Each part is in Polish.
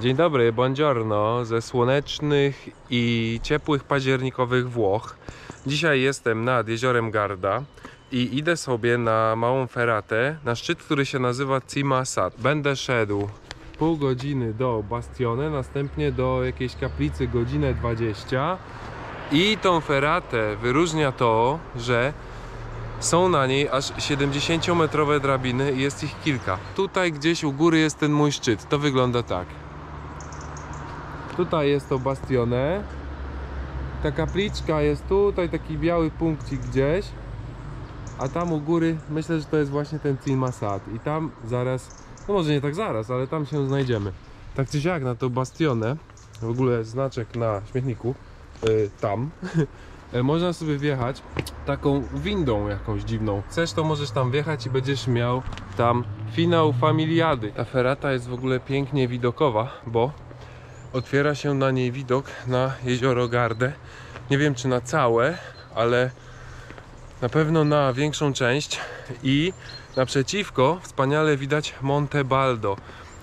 Dzień dobry, buongiorno ze słonecznych i ciepłych październikowych Włoch. Dzisiaj jestem nad jeziorem Garda i idę sobie na małą feratę, na szczyt, który się nazywa Cima Sad. Będę szedł pół godziny do Bastione, następnie do jakiejś kaplicy godzinę 20 i tą feratę wyróżnia to, że są na niej aż 70-metrowe drabiny i jest ich kilka. Tutaj gdzieś u góry jest ten mój szczyt. To wygląda tak. Tutaj jest to Bastione. Ta kapliczka jest tutaj, taki biały punkcik gdzieś. A tam u góry myślę, że to jest właśnie ten Cilmasat. I tam zaraz, no może nie tak zaraz, ale tam się znajdziemy. Tak czy siak na to Bastionę, w ogóle znaczek na śmietniku, yy, tam, można sobie wjechać taką windą jakąś dziwną. Chcesz, to możesz tam wjechać i będziesz miał tam finał familiady. Ta ferata jest w ogóle pięknie widokowa, bo otwiera się na niej widok na jezioro Gardę. Nie wiem czy na całe, ale na pewno na większą część i naprzeciwko wspaniale widać Monte Baldo,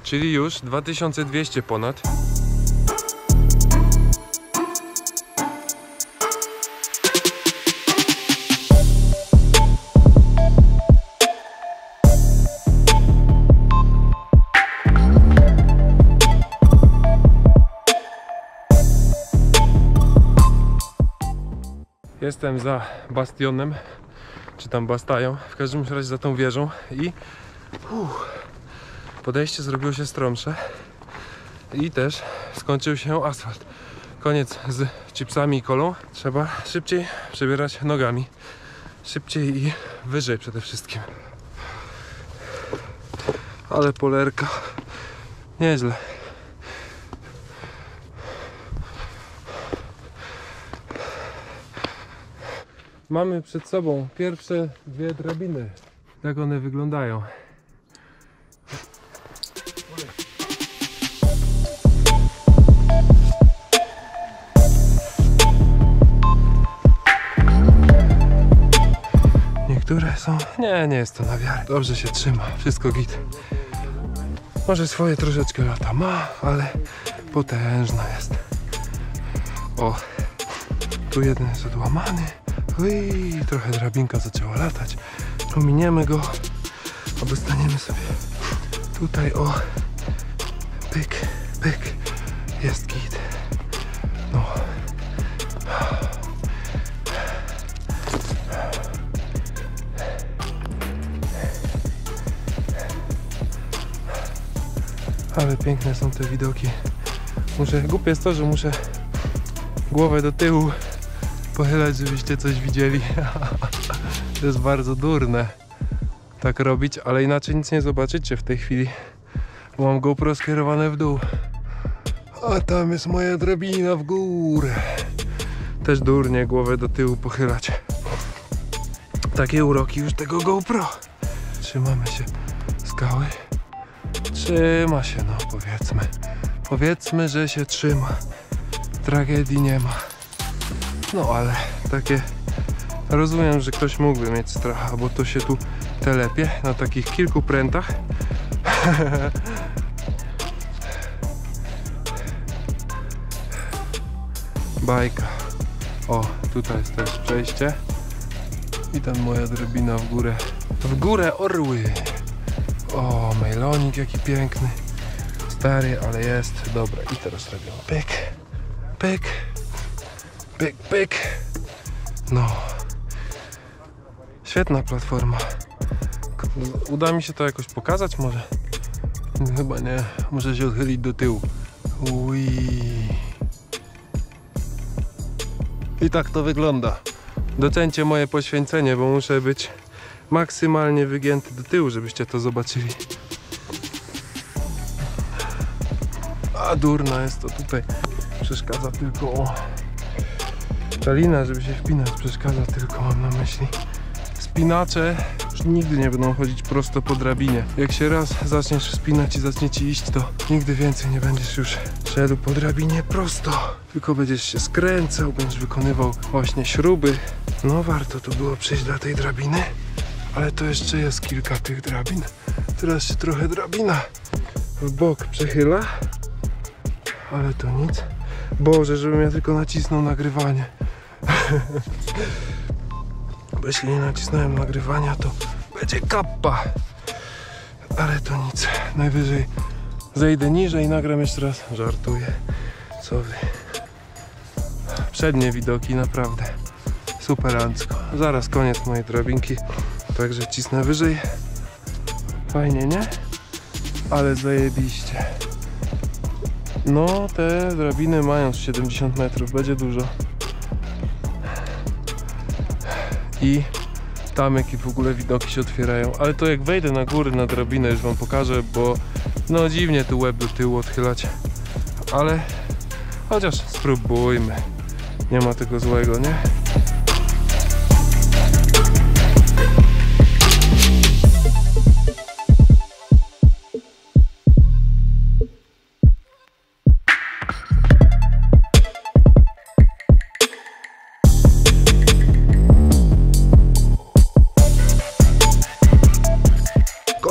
czyli już 2200 ponad. Jestem za bastionem, czy tam bastają, w każdym razie za tą wieżą i uff, podejście zrobiło się stromsze i też skończył się asfalt. Koniec z chipsami i kolą. Trzeba szybciej przebierać nogami. Szybciej i wyżej przede wszystkim. Ale polerka. Nieźle. Mamy przed sobą pierwsze dwie drabiny. Tak one wyglądają. Niektóre są. Nie, nie jest to na wiarę. Dobrze się trzyma, wszystko git. Może swoje troszeczkę lata ma, ale potężna jest. O, tu jeden jest odłamany. Ui, trochę drabinka zaczęła latać. Pominiemy go, albo staniemy sobie tutaj o pyk, pyk. Jest git. No. Ale piękne są te widoki. Muszę, głupie jest to, że muszę głowę do tyłu pochylać, żebyście coś widzieli. to jest bardzo durne tak robić, ale inaczej nic nie zobaczycie w tej chwili. Mam GoPro skierowane w dół. A tam jest moja drabina w górę. Też durnie głowę do tyłu pochylać. Takie uroki już tego GoPro. Trzymamy się skały. Trzyma się, no powiedzmy. Powiedzmy, że się trzyma. Tragedii nie ma. No ale takie rozumiem, że ktoś mógłby mieć strach, bo to się tu telepie na takich kilku prętach. Bajka. O, tutaj jest też przejście. I tam moja drabina w górę. W górę orły. O, mejlonik jaki piękny. Stary, ale jest. Dobra, i teraz robimy pyk, pyk, pyk, pyk. No. Świetna platforma. Uda mi się to jakoś pokazać może? Chyba nie. Muszę się odchylić do tyłu. Ui. I tak to wygląda. Docencie moje poświęcenie, bo muszę być maksymalnie wygięty do tyłu, żebyście to zobaczyli. A durna jest to tutaj. Przeszkadza tylko o. Ta lina, żeby się wpinać, przeszkadza tylko, mam na myśli. Spinacze już nigdy nie będą chodzić prosto po drabinie. Jak się raz zaczniesz wspinać i zacznie ci iść, to nigdy więcej nie będziesz już szedł po drabinie prosto. Tylko będziesz się skręcał, będziesz wykonywał właśnie śruby. No warto tu było przejść dla tej drabiny, ale to jeszcze jest kilka tych drabin. Teraz się trochę drabina w bok przechyla. Ale to nic. Boże, żebym ja tylko nacisnął nagrywanie. Bo jeśli nie nacisnąłem nagrywania, to będzie kappa. Ale to nic. Najwyżej zejdę niżej i nagram jeszcze raz. Żartuję. Co wy? Przednie widoki, naprawdę. Superancko. Zaraz koniec mojej drabinki. Także cisnę wyżej. Fajnie, nie? Ale zajebiście. No, te drabiny mają z 70 metrów, będzie dużo. I tam jakie w ogóle widoki się otwierają. Ale to jak wejdę na góry na drabinę już wam pokażę, bo no dziwnie tu łeb do tyłu odchylać. Ale chociaż spróbujmy. Nie ma tego złego, nie?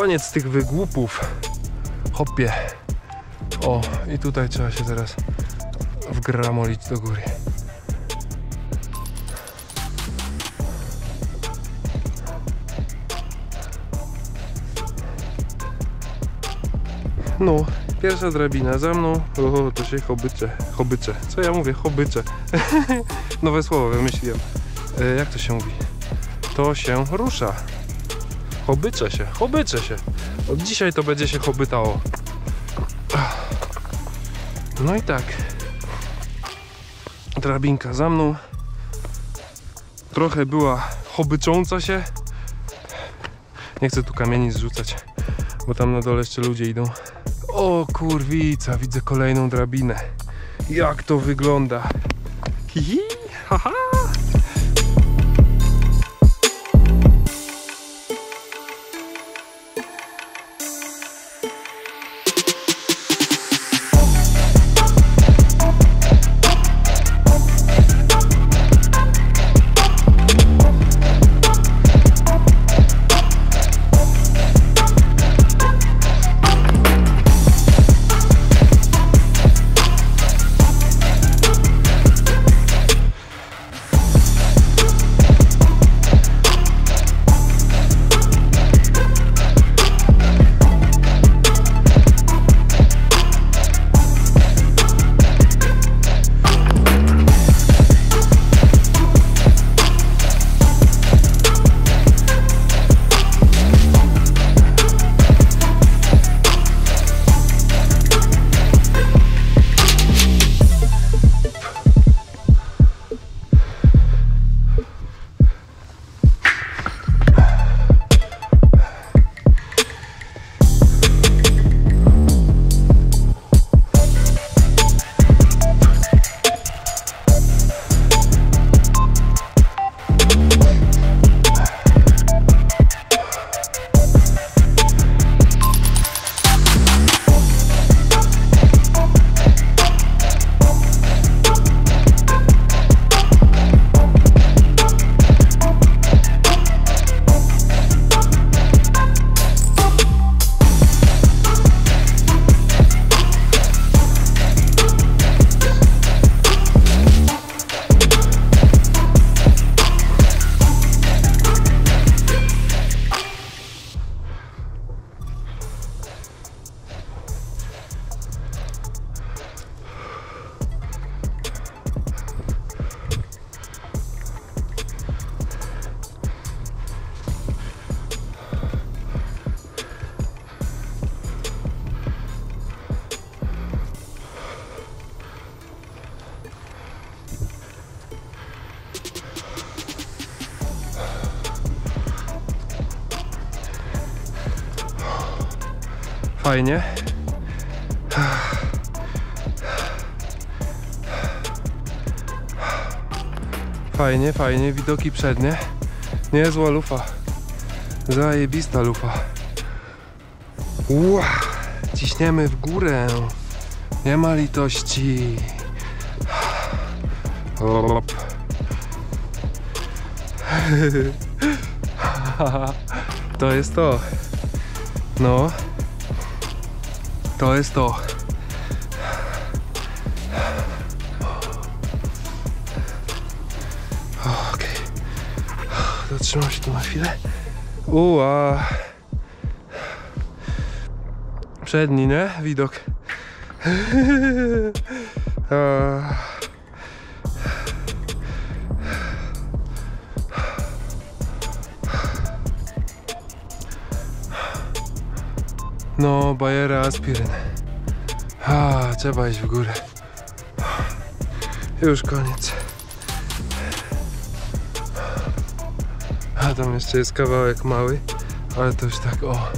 Koniec tych wygłupów. Hopie. O, i tutaj trzeba się teraz wgramolić do góry. No, pierwsza drabina za mną. O, to się chobycze. Chobycze. Co ja mówię? Chobycze. Nowe słowo wymyśliłem. E, jak to się mówi? To się rusza. Chobycze się, chobycze się. Od dzisiaj to będzie się chobytało. No i tak. Drabinka za mną. Trochę była chobycząca się. Nie chcę tu kamieni zrzucać, bo tam na dole jeszcze ludzie idą. O kurwica, widzę kolejną drabinę. Jak to wygląda? Hihi, haha. Fajnie. Fajnie, fajnie, widoki przednie. Niezła lufa. Zajebista lufa. Ua, ciśniemy w górę. Nie ma litości. Lop. To jest to. No. To jest to. Okej. Okay. Zatrzymam się tu na chwilę. Uła. Przedni, nie? Widok. No, bajera aspiryn. A, trzeba iść w górę. Już koniec. A tam jeszcze jest kawałek mały, ale to już tak o.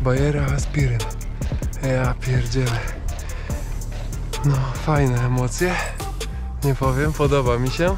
Bajera aspiryn. Ja pierdzielę. No, fajne emocje. Nie powiem, podoba mi się.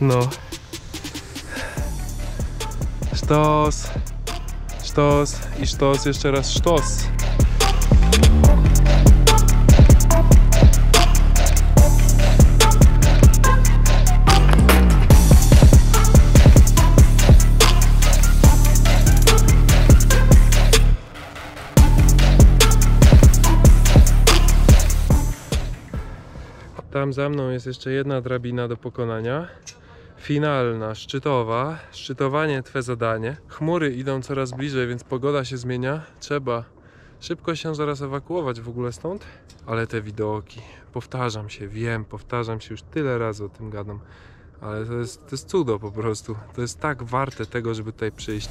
No. Sztos. Sztos i sztos, jeszcze raz sztos. Tam za mną jest jeszcze jedna drabina do pokonania. Finalna, szczytowa. Szczytowanie twe zadanie. Chmury idą coraz bliżej, więc pogoda się zmienia. Trzeba szybko się zaraz ewakuować w ogóle stąd. Ale te widoki, powtarzam się, wiem, powtarzam się już tyle razy o tym gadam. Ale to jest, to jest cudo po prostu. To jest tak warte tego, żeby tutaj przyjść.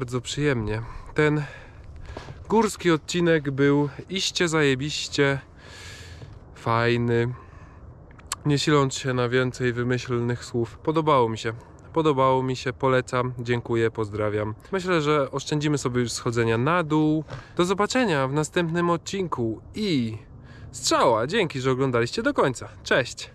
Bardzo przyjemnie. Ten górski odcinek był iście zajebiście fajny nie siląc się na więcej wymyślnych słów. Podobało mi się. Podobało mi się, polecam, dziękuję, pozdrawiam. Myślę, że oszczędzimy sobie już schodzenia na dół. Do zobaczenia w następnym odcinku i strzała. Dzięki, że oglądaliście do końca. Cześć!